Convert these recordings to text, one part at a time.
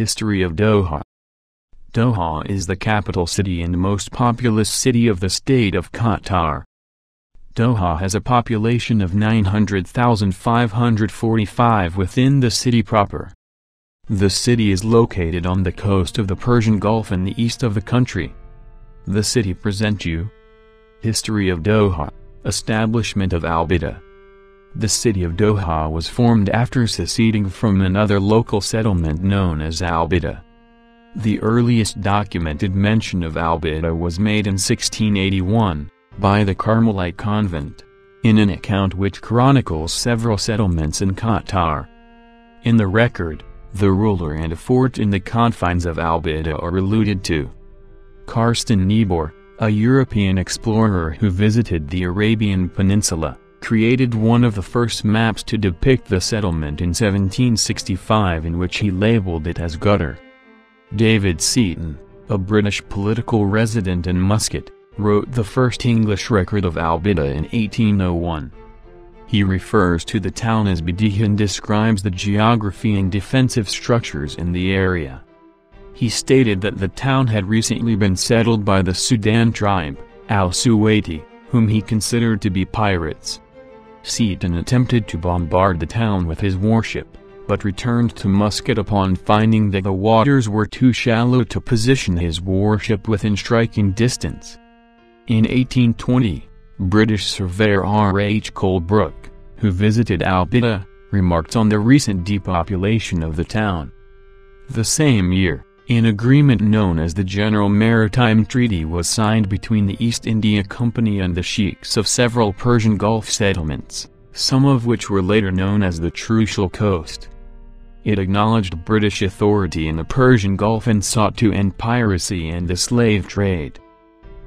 History of Doha Doha is the capital city and most populous city of the state of Qatar. Doha has a population of 900,545 within the city proper. The city is located on the coast of the Persian Gulf in the east of the country. The city present you History of Doha Establishment of Al-Bidda The city of Doha was formed after seceding from another local settlement known as Al-Bidda. The earliest documented mention of Al-Bidda was made in 1681, by the Carmelite convent, in an account which chronicles several settlements in Qatar. In the record, the ruler and a fort in the confines of Al-Bidda are alluded to. Carsten Niebuhr, a European explorer who visited the Arabian Peninsula, created one of the first maps to depict the settlement in 1765 in which he labeled it as Guttur. David Seton, a British political resident in Muscat, wrote the first English record of Al-Bidda in 1801. He refers to the town as Bidih and describes the geography and defensive structures in the area. He stated that the town had recently been settled by the Sudan tribe, Al-Suwaidi, whom he considered to be pirates. Seton attempted to bombard the town with his warship, but returned to Muscat upon finding that the waters were too shallow to position his warship within striking distance. In 1820, British surveyor R. H. Colebrook, who visited Al-Bidda, remarked on the recent depopulation of the town. The same year, an agreement known as the General Maritime Treaty was signed between the East India Company and the sheikhs of several Persian Gulf settlements, some of which were later known as the Trucial Coast. It acknowledged British authority in the Persian Gulf and sought to end piracy and the slave trade.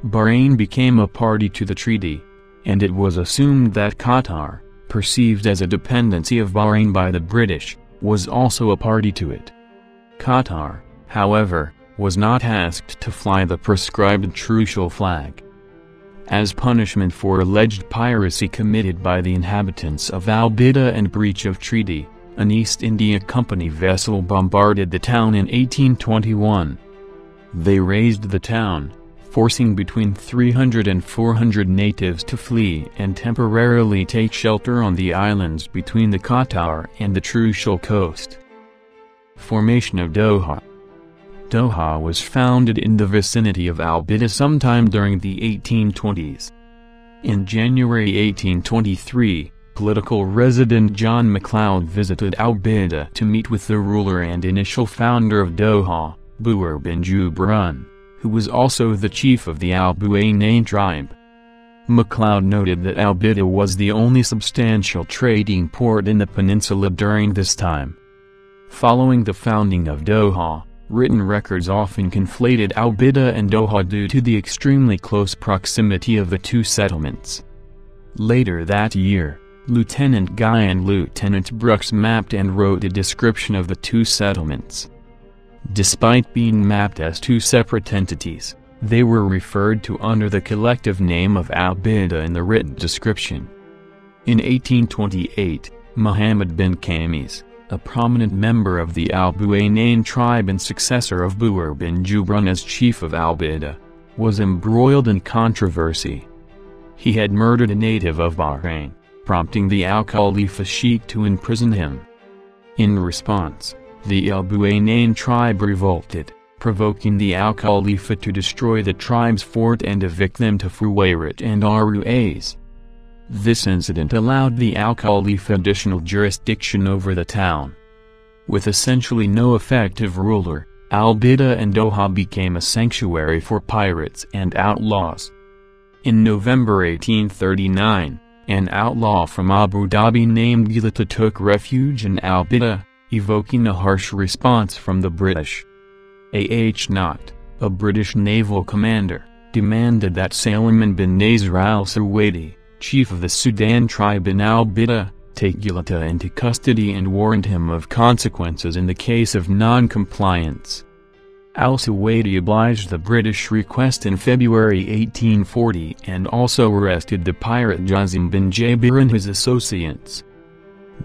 Bahrain became a party to the treaty, and it was assumed that Qatar, perceived as a dependency of Bahrain by the British, was also a party to it. Qatar, however, was not asked to fly the prescribed trucial flag. As punishment for alleged piracy committed by the inhabitants of Al-Bidda and breach of treaty, an East India Company vessel bombarded the town in 1821. They razed the town, forcing between 300 and 400 natives to flee and temporarily take shelter on the islands between the Qatar and the Trucial coast. Formation of Doha Doha was founded in the vicinity of Al-Bidda sometime during the 1820s. In January 1823, Political resident John MacLeod visited Al-Bidda to meet with the ruler and initial founder of Doha, Buer bin Jubran, who was also the chief of the Al-Buaynain tribe. MacLeod noted that Al-Bidda was the only substantial trading port in the peninsula during this time. Following the founding of Doha, written records often conflated Al-Bidda and Doha due to the extremely close proximity of the two settlements. Later that year, Lieutenant Guy and Lieutenant Brooks mapped and wrote a description of the two settlements. Despite being mapped as two separate entities, they were referred to under the collective name of Al-Bidda in the written description. In 1828, Muhammad bin Khamis, a prominent member of the Al-Buaynain tribe and successor of Buer bin Jubran as chief of Al-Bidda, was embroiled in controversy. He had murdered a native of Bahrain prompting the Al-Khalifa Sheikh to imprison him. In response, the Al Buaynain tribe revolted, provoking the Al-Khalifa to destroy the tribe's fort and evict them to Fuwairat and Aruaz. This incident allowed the Al-Khalifa additional jurisdiction over the town. With essentially no effective ruler, Al-Bidda and Doha became a sanctuary for pirates and outlaws. In November 1839, an outlaw from Abu Dhabi named Gilata took refuge in Al-Bidda, evoking a harsh response from the British. A.H. Nott, a British naval commander, demanded that Salman bin Nasr al-Suwaidi, chief of the Sudan tribe in Al-Bidda, take Gilata into custody and warned him of consequences in the case of non-compliance. Al-Suwaidi obliged the British request in February 1840 and also arrested the pirate Jasim bin Jabir and his associates.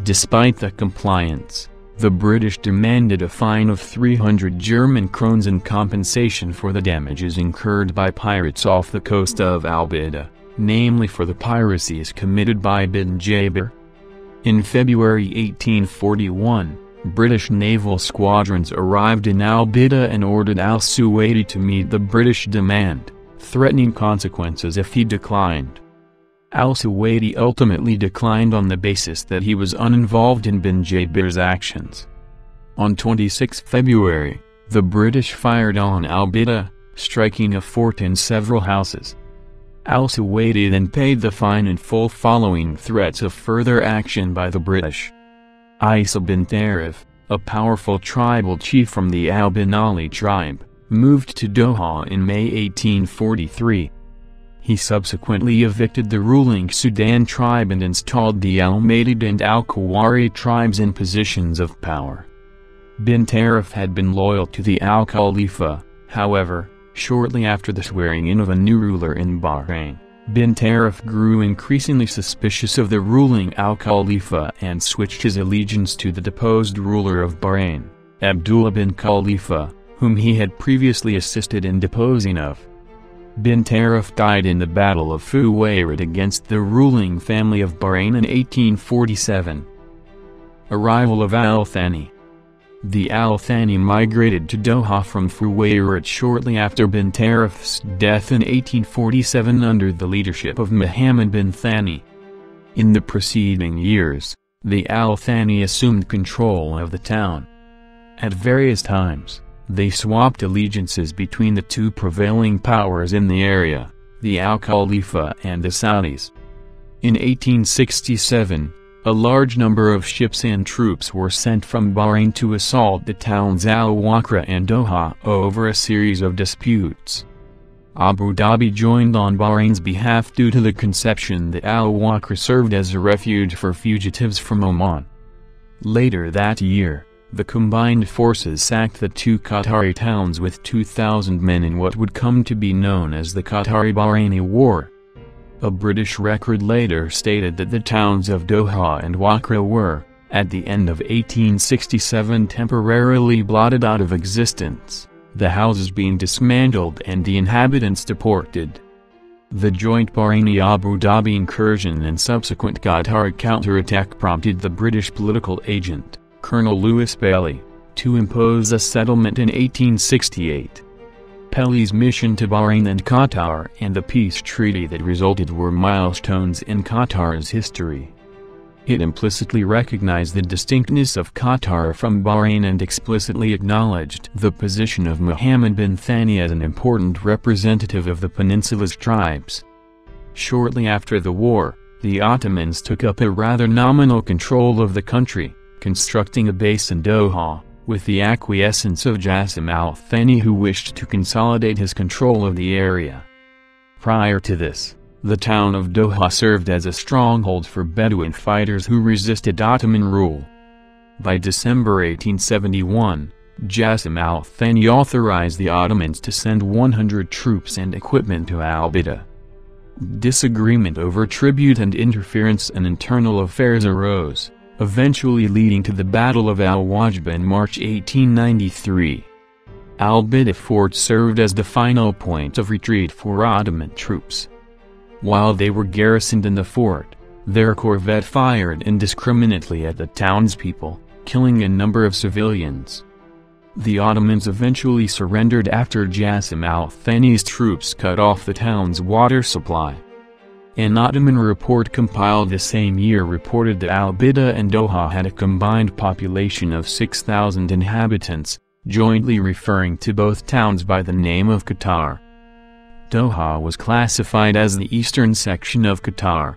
Despite the compliance, the British demanded a fine of 300 German krones in compensation for the damages incurred by pirates off the coast of Al Bidda, namely for the piracies committed by bin Jabir. In February 1841, British naval squadrons arrived in Al Bidda and ordered al-Suwaidi to meet the British demand, threatening consequences if he declined. Al-Suwaidi ultimately declined on the basis that he was uninvolved in bin Jabir's actions. On 26 February, the British fired on Al-Bidda, striking a fort and several houses. Al-Suwaidi and paid the fine in full following threats of further action by the British. Isa bin Tarif, a powerful tribal chief from the Al-Bin Ali tribe, moved to Doha in May 1843. He subsequently evicted the ruling Sudan tribe and installed the Al-Madid and Al-Kawari tribes in positions of power. Bin Tarif had been loyal to the Al-Khalifa, however, shortly after the swearing-in of a new ruler in Bahrain, Bin Tarif grew increasingly suspicious of the ruling Al-Khalifa and switched his allegiance to the deposed ruler of Bahrain, Abdullah bin Khalifa, whom he had previously assisted in deposing of. Bin Tarif died in the Battle of Fuwayrit against the ruling family of Bahrain in 1847. Arrival of Al-Thani The Al-Thani migrated to Doha from Fuwayrit shortly after bin Tarif's death in 1847 under the leadership of Muhammad bin Thani. In the preceding years, the Al-Thani assumed control of the town. At various times, they swapped allegiances between the two prevailing powers in the area, the Al-Khalifa and the Saudis. In 1867, a large number of ships and troops were sent from Bahrain to assault the towns Al-Wakra and Doha over a series of disputes. Abu Dhabi joined on Bahrain's behalf due to the conception that Al-Wakra served as a refuge for fugitives from Oman. Later that year, the combined forces sacked the two Qatari towns with 2,000 men in what would come to be known as the Qatari-Bahraini War. A British record later stated that the towns of Doha and Wakra were, at the end of 1867 temporarily blotted out of existence, the houses being dismantled and the inhabitants deported. The joint Bahraini-Abu Dhabi incursion and subsequent Qatar counterattack prompted the British political agent, Colonel Lewis Pelly, to impose a settlement in 1868. Pelly's mission to Bahrain and Qatar and the peace treaty that resulted were milestones in Qatar's history. It implicitly recognized the distinctness of Qatar from Bahrain and explicitly acknowledged the position of Mohammed bin Thani as an important representative of the peninsula's tribes. Shortly after the war, the Ottomans took up a rather nominal control of the country constructing a base in Doha, with the acquiescence of Jassim al-Thani who wished to consolidate his control of the area. Prior to this, the town of Doha served as a stronghold for Bedouin fighters who resisted Ottoman rule. By December 1871, Jassim al-Thani authorized the Ottomans to send 100 troops and equipment to Al-Bidda. Disagreement over tribute and interference in internal affairs arose eventually leading to the Battle of Al-Wajba in March 1893. Al-Bidda fort served as the final point of retreat for Ottoman troops. While they were garrisoned in the fort, their corvette fired indiscriminately at the townspeople, killing a number of civilians. The Ottomans eventually surrendered after Jassim al-Thani's troops cut off the town's water supply. An Ottoman report compiled the same year reported that Al-Bidda and Doha had a combined population of 6,000 inhabitants, jointly referring to both towns by the name of Qatar. Doha was classified as the eastern section of Qatar.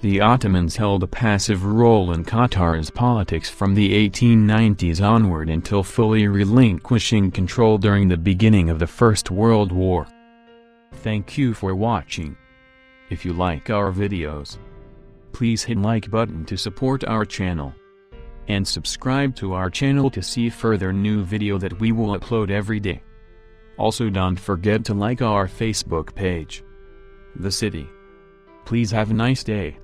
The Ottomans held a passive role in Qatar's politics from the 1890s onward until fully relinquishing control during the beginning of the First World War. Thank you for watching. If you like our videos, please hit like button to support our channel. And subscribe to our channel to see further new video that we will upload every day. Also don't forget to like our Facebook page. The City. Please have a nice day.